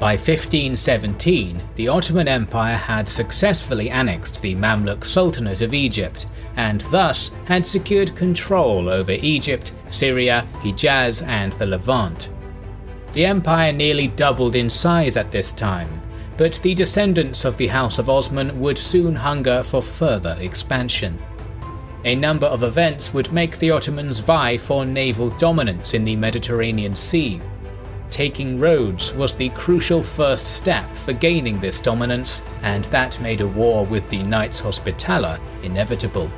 By 1517, the Ottoman Empire had successfully annexed the Mamluk Sultanate of Egypt, and thus had secured control over Egypt, Syria, Hijaz, and the Levant. The empire nearly doubled in size at this time, but the descendants of the House of Osman would soon hunger for further expansion. A number of events would make the Ottomans vie for naval dominance in the Mediterranean Sea. Taking Rhodes was the crucial first step for gaining this dominance, and that made a war with the Knights Hospitaller inevitable.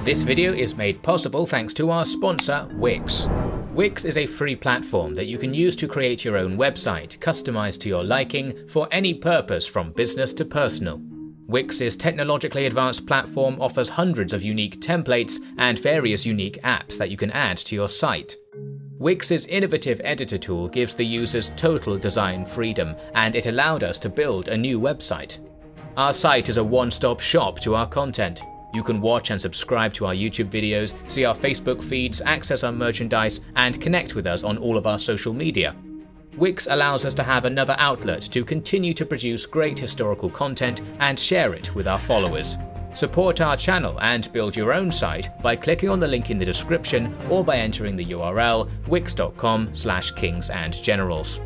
This video is made possible thanks to our sponsor, Wix. Wix is a free platform that you can use to create your own website, customized to your liking, for any purpose from business to personal. Wix's technologically advanced platform offers hundreds of unique templates and various unique apps that you can add to your site. Wix's innovative editor tool gives the users total design freedom, and it allowed us to build a new website. Our site is a one-stop shop to our content. You can watch and subscribe to our YouTube videos, see our Facebook feeds, access our merchandise, and connect with us on all of our social media. Wix allows us to have another outlet to continue to produce great historical content and share it with our followers. Support our channel and build your own site by clicking on the link in the description or by entering the URL wix.com slash kingsandgenerals.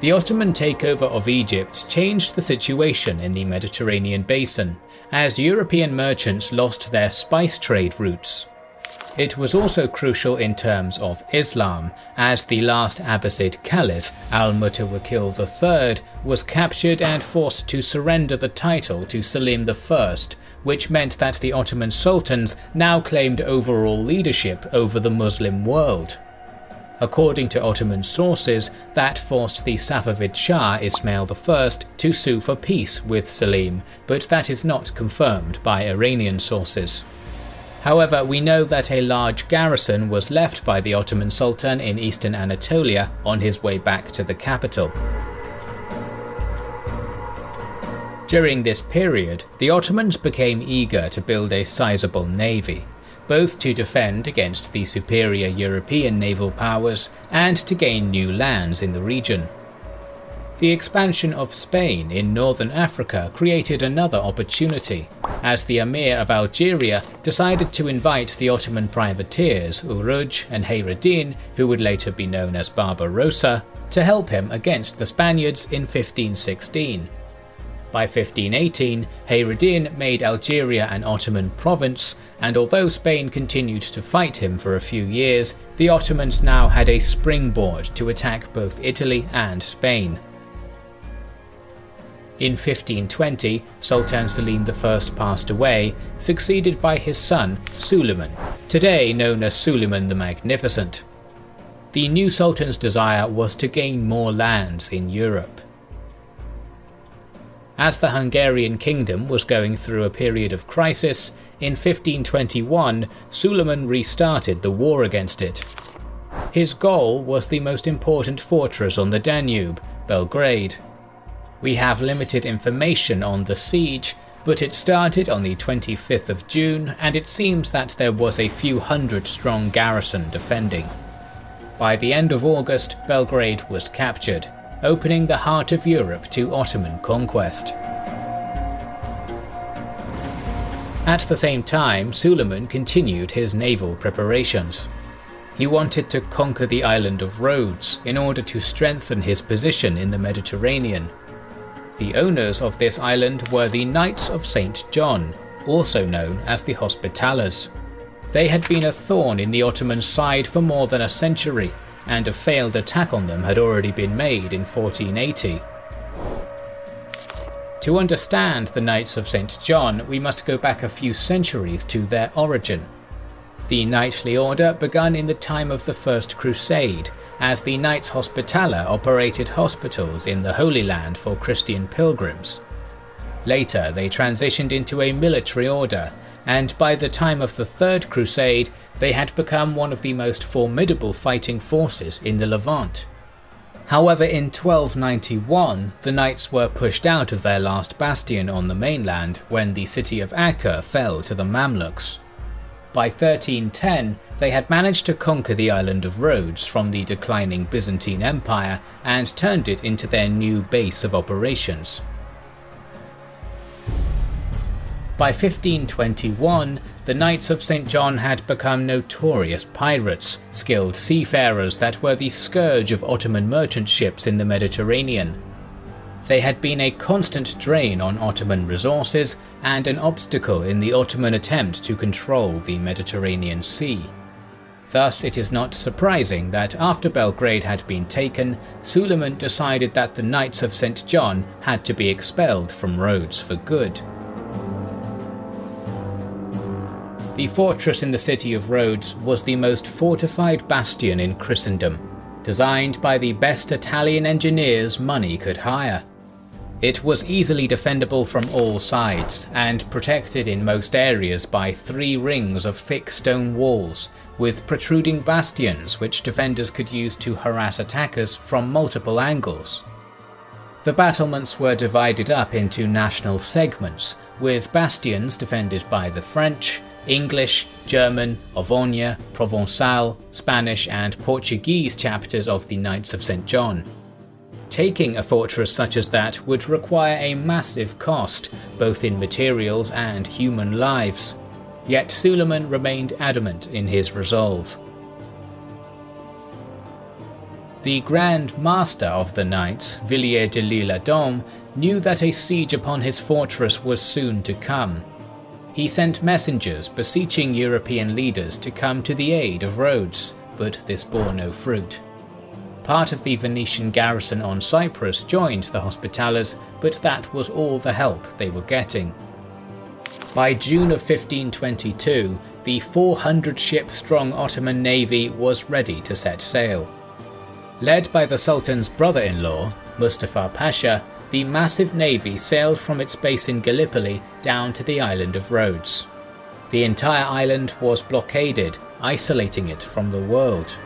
The Ottoman takeover of Egypt changed the situation in the Mediterranean basin, as European merchants lost their spice trade routes. It was also crucial in terms of Islam, as the last Abbasid Caliph, al-Mutawakkil III, was captured and forced to surrender the title to Selim I, which meant that the Ottoman sultans now claimed overall leadership over the Muslim world. According to Ottoman sources, that forced the Safavid Shah Ismail I to sue for peace with Selim, but that is not confirmed by Iranian sources. However, we know that a large garrison was left by the Ottoman Sultan in eastern Anatolia on his way back to the capital. During this period, the Ottomans became eager to build a sizable navy both to defend against the superior European naval powers and to gain new lands in the region. The expansion of Spain in northern Africa created another opportunity, as the Emir of Algeria decided to invite the Ottoman privateers Uruj and Hayreddin, who would later be known as Barbarossa, to help him against the Spaniards in 1516. By 1518, Hayreddin made Algeria an Ottoman province, and although Spain continued to fight him for a few years, the Ottomans now had a springboard to attack both Italy and Spain. In 1520, Sultan Selim I passed away, succeeded by his son Suleiman, today known as Suleiman the Magnificent. The new sultan's desire was to gain more lands in Europe. As the Hungarian kingdom was going through a period of crisis, in 1521 Suleiman restarted the war against it. His goal was the most important fortress on the Danube, Belgrade. We have limited information on the siege, but it started on the 25th of June and it seems that there was a few hundred strong garrison defending. By the end of August, Belgrade was captured opening the heart of Europe to Ottoman conquest. At the same time, Suleiman continued his naval preparations. He wanted to conquer the island of Rhodes in order to strengthen his position in the Mediterranean. The owners of this island were the Knights of St. John, also known as the Hospitallers. They had been a thorn in the Ottoman side for more than a century, and a failed attack on them had already been made in 1480. To understand the Knights of St. John, we must go back a few centuries to their origin. The knightly order began in the time of the First Crusade, as the Knights Hospitaller operated hospitals in the Holy Land for Christian pilgrims. Later, they transitioned into a military order, and by the time of the Third Crusade, they had become one of the most formidable fighting forces in the Levant. However, in 1291, the knights were pushed out of their last bastion on the mainland when the city of Acre fell to the Mamluks. By 1310, they had managed to conquer the island of Rhodes from the declining Byzantine Empire and turned it into their new base of operations. By 1521, the Knights of St. John had become notorious pirates, skilled seafarers that were the scourge of Ottoman merchant ships in the Mediterranean. They had been a constant drain on Ottoman resources and an obstacle in the Ottoman attempt to control the Mediterranean Sea. Thus, it is not surprising that after Belgrade had been taken, Suleiman decided that the Knights of St. John had to be expelled from Rhodes for good. The fortress in the city of Rhodes was the most fortified bastion in Christendom, designed by the best Italian engineers money could hire. It was easily defendable from all sides, and protected in most areas by three rings of thick stone walls, with protruding bastions which defenders could use to harass attackers from multiple angles. The battlements were divided up into national segments, with bastions defended by the French, English, German, Auvergne, Provençal, Spanish and Portuguese chapters of the Knights of St. John. Taking a fortress such as that would require a massive cost, both in materials and human lives. Yet Suleiman remained adamant in his resolve. The Grand Master of the Knights, Villiers de l'Isle Adam, knew that a siege upon his fortress was soon to come. He sent messengers beseeching European leaders to come to the aid of Rhodes, but this bore no fruit. Part of the Venetian garrison on Cyprus joined the Hospitallers, but that was all the help they were getting. By June of 1522, the 400 ship strong Ottoman navy was ready to set sail. Led by the Sultan's brother in law, Mustafa Pasha, the massive navy sailed from its base in Gallipoli down to the island of Rhodes. The entire island was blockaded, isolating it from the world.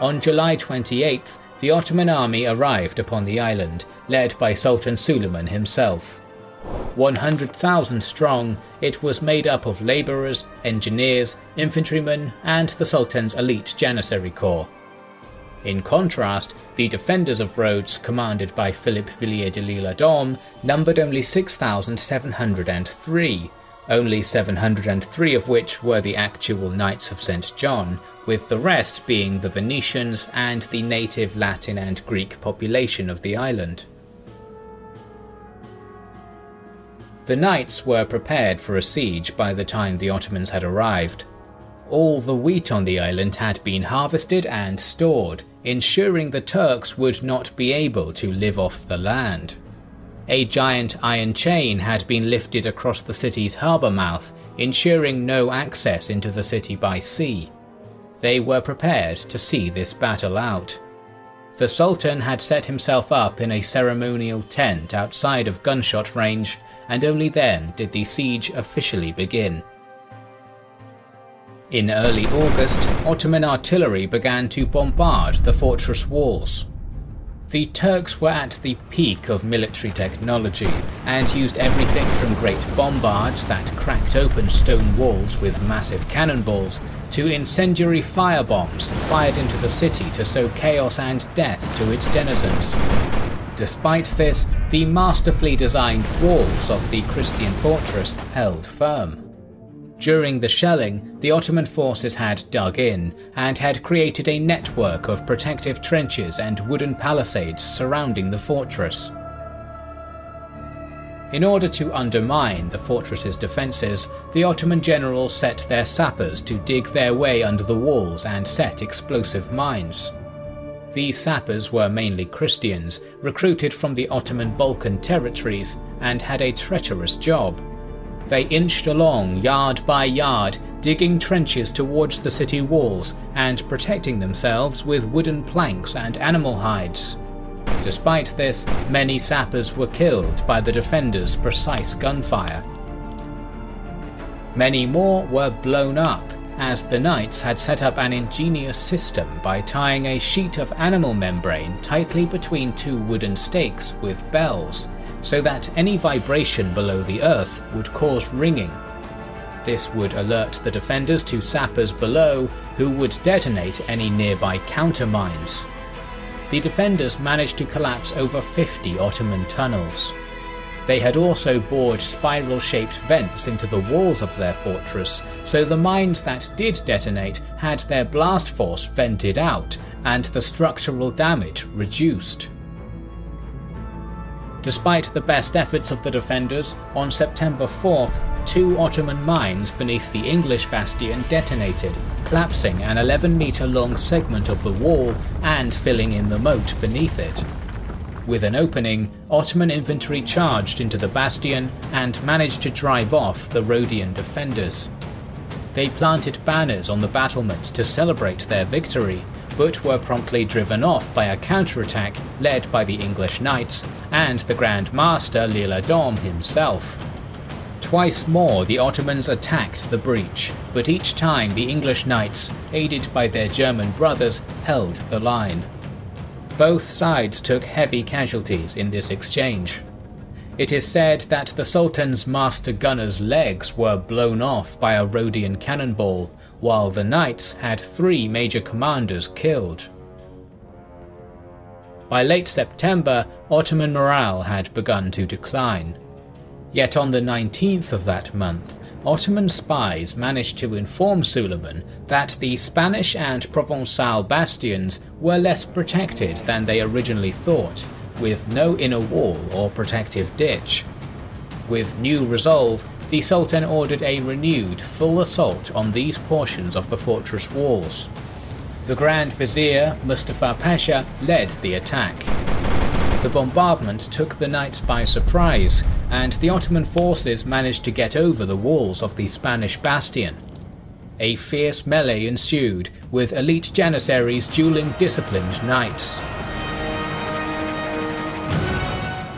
On July 28th, the Ottoman army arrived upon the island, led by Sultan Suleiman himself. 100,000 strong, it was made up of labourers, engineers, infantrymen, and the Sultan's elite Janissary Corps. In contrast, the defenders of Rhodes, commanded by Philip Villiers de l'Isle Adam, numbered only 6,703, only 703 of which were the actual Knights of St. John, with the rest being the Venetians and the native Latin and Greek population of the island. The knights were prepared for a siege by the time the Ottomans had arrived. All the wheat on the island had been harvested and stored, ensuring the Turks would not be able to live off the land. A giant iron chain had been lifted across the city's harbour mouth, ensuring no access into the city by sea. They were prepared to see this battle out. The Sultan had set himself up in a ceremonial tent outside of gunshot range, and only then did the siege officially begin. In early August, Ottoman artillery began to bombard the fortress walls. The Turks were at the peak of military technology and used everything from great bombards that cracked open stone walls with massive cannonballs to incendiary firebombs fired into the city to sow chaos and death to its denizens. Despite this, the masterfully designed walls of the Christian fortress held firm. During the shelling, the Ottoman forces had dug in and had created a network of protective trenches and wooden palisades surrounding the fortress. In order to undermine the fortress's defences, the Ottoman generals set their sappers to dig their way under the walls and set explosive mines. These sappers were mainly Christians, recruited from the Ottoman Balkan territories, and had a treacherous job. They inched along yard by yard, digging trenches towards the city walls and protecting themselves with wooden planks and animal hides. Despite this, many sappers were killed by the defenders' precise gunfire. Many more were blown up, as the knights had set up an ingenious system by tying a sheet of animal membrane tightly between two wooden stakes with bells, so that any vibration below the earth would cause ringing. This would alert the defenders to sappers below, who would detonate any nearby countermines. The defenders managed to collapse over 50 Ottoman tunnels. They had also bored spiral-shaped vents into the walls of their fortress, so the mines that did detonate had their blast force vented out, and the structural damage reduced. Despite the best efforts of the defenders, on September 4th, two Ottoman mines beneath the English bastion detonated, collapsing an 11 metre long segment of the wall and filling in the moat beneath it. With an opening, Ottoman infantry charged into the bastion and managed to drive off the Rhodian defenders. They planted banners on the battlements to celebrate their victory, but were promptly driven off by a counterattack led by the English knights and the Grand Master L'Isle-Adam himself. Twice more the Ottomans attacked the breach, but each time the English knights, aided by their German brothers, held the line. Both sides took heavy casualties in this exchange. It is said that the Sultan's master gunner's legs were blown off by a Rhodian cannonball, while the knights had three major commanders killed. By late September, Ottoman morale had begun to decline. Yet on the 19th of that month, Ottoman spies managed to inform Suleiman that the Spanish and Provençal bastions were less protected than they originally thought, with no inner wall or protective ditch. With new resolve, the Sultan ordered a renewed full assault on these portions of the fortress walls. The Grand Vizier Mustafa Pasha led the attack. The bombardment took the knights by surprise, and the Ottoman forces managed to get over the walls of the Spanish bastion. A fierce melee ensued, with elite janissaries dueling disciplined knights.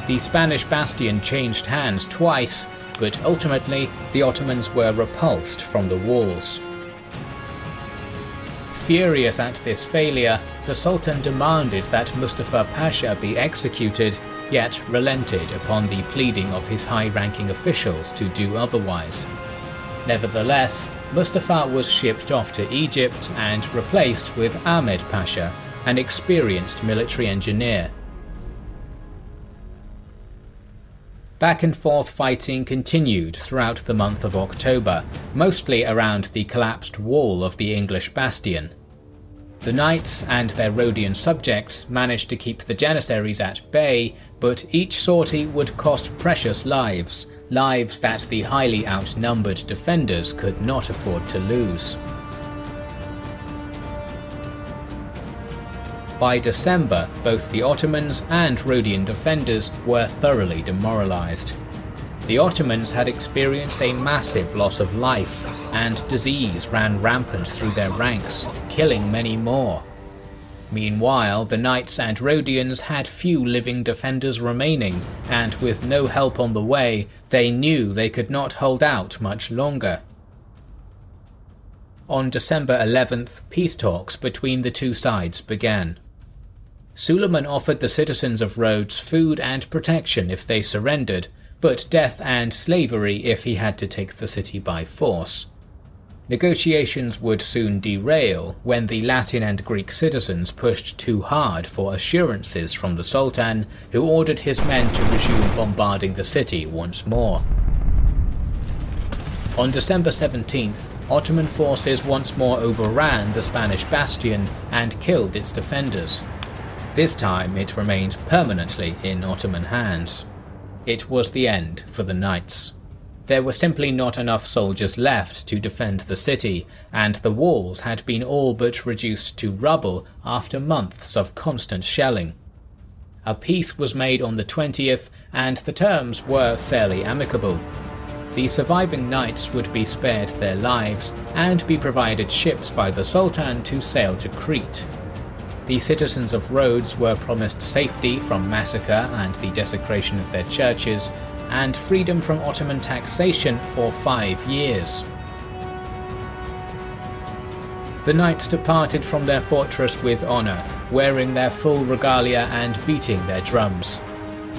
The Spanish bastion changed hands twice, but ultimately the Ottomans were repulsed from the walls. Furious at this failure, the Sultan demanded that Mustafa Pasha be executed, yet relented upon the pleading of his high-ranking officials to do otherwise. Nevertheless, Mustafa was shipped off to Egypt and replaced with Ahmed Pasha, an experienced military engineer. Back and forth fighting continued throughout the month of October, mostly around the collapsed wall of the English bastion. The knights and their Rhodian subjects managed to keep the Janissaries at bay, but each sortie would cost precious lives, lives that the highly outnumbered defenders could not afford to lose. By December, both the Ottomans and Rhodian defenders were thoroughly demoralized. The Ottomans had experienced a massive loss of life, and disease ran rampant through their ranks, killing many more. Meanwhile, the Knights and Rhodians had few living defenders remaining, and with no help on the way, they knew they could not hold out much longer. On December 11th, peace talks between the two sides began. Suleiman offered the citizens of Rhodes food and protection if they surrendered, but death and slavery if he had to take the city by force. Negotiations would soon derail when the Latin and Greek citizens pushed too hard for assurances from the Sultan, who ordered his men to resume bombarding the city once more. On December 17th, Ottoman forces once more overran the Spanish bastion and killed its defenders. This time it remained permanently in Ottoman hands. It was the end for the knights. There were simply not enough soldiers left to defend the city, and the walls had been all but reduced to rubble after months of constant shelling. A peace was made on the 20th, and the terms were fairly amicable. The surviving knights would be spared their lives and be provided ships by the Sultan to sail to Crete the citizens of Rhodes were promised safety from massacre and the desecration of their churches, and freedom from Ottoman taxation for five years. The knights departed from their fortress with honour, wearing their full regalia and beating their drums.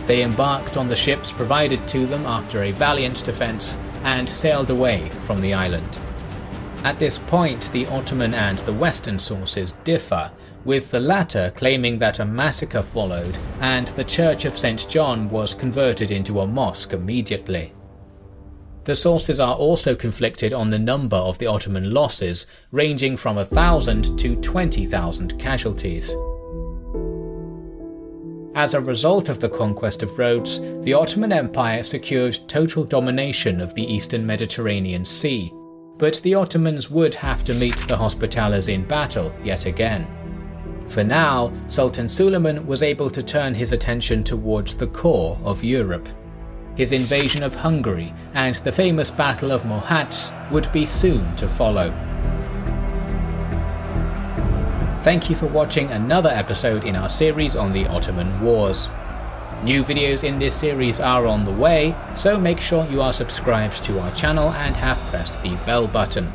They embarked on the ships provided to them after a valiant defence and sailed away from the island. At this point, the Ottoman and the Western sources differ, with the latter claiming that a massacre followed and the Church of St. John was converted into a mosque immediately. The sources are also conflicted on the number of the Ottoman losses, ranging from 1,000 to 20,000 casualties. As a result of the conquest of Rhodes, the Ottoman Empire secured total domination of the eastern Mediterranean Sea, but the Ottomans would have to meet the Hospitallers in battle yet again. For now, Sultan Suleiman was able to turn his attention towards the core of Europe. His invasion of Hungary and the famous Battle of Mohács would be soon to follow. Thank you for watching another episode in our series on the Ottoman Wars. New videos in this series are on the way, so make sure you are subscribed to our channel and have pressed the bell button.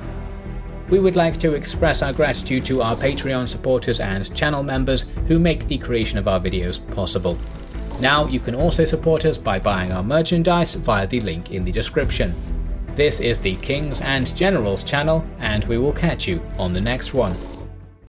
We would like to express our gratitude to our Patreon supporters and channel members who make the creation of our videos possible. Now you can also support us by buying our merchandise via the link in the description. This is the Kings and Generals channel, and we will catch you on the next one.